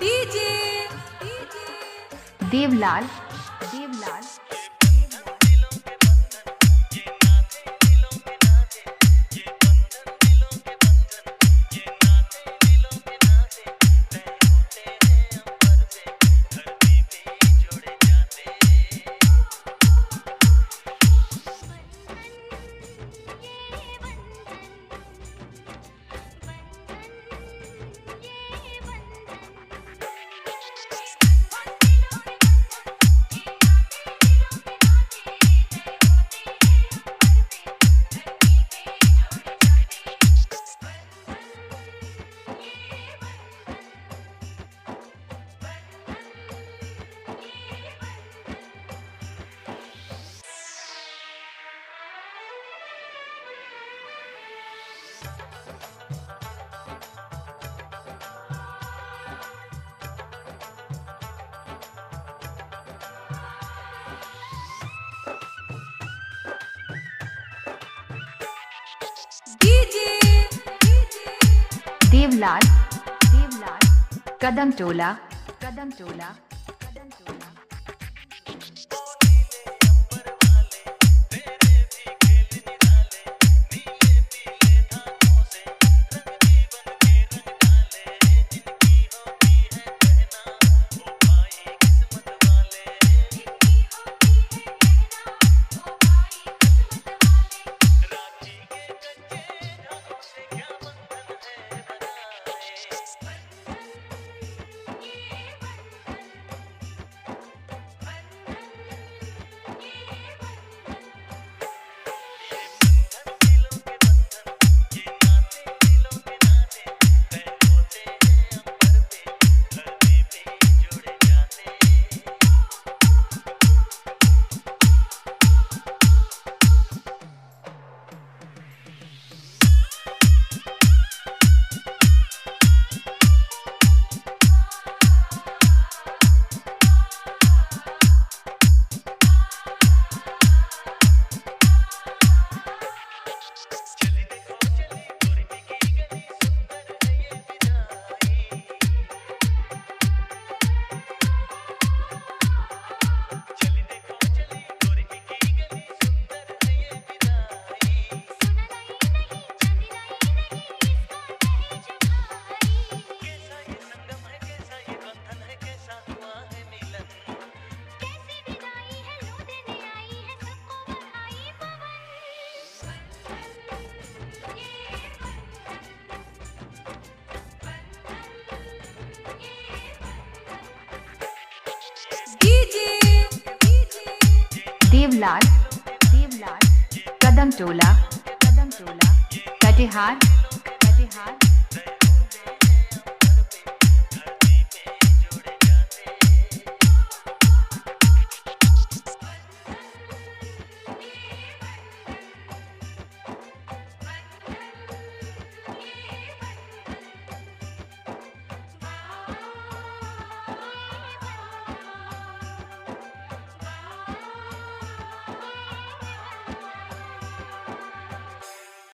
DJ Devlal Devlal Devlal Kadam Tola Kadam Tola. Devlal Devlal Kadam Tola Kadam Tola Katihar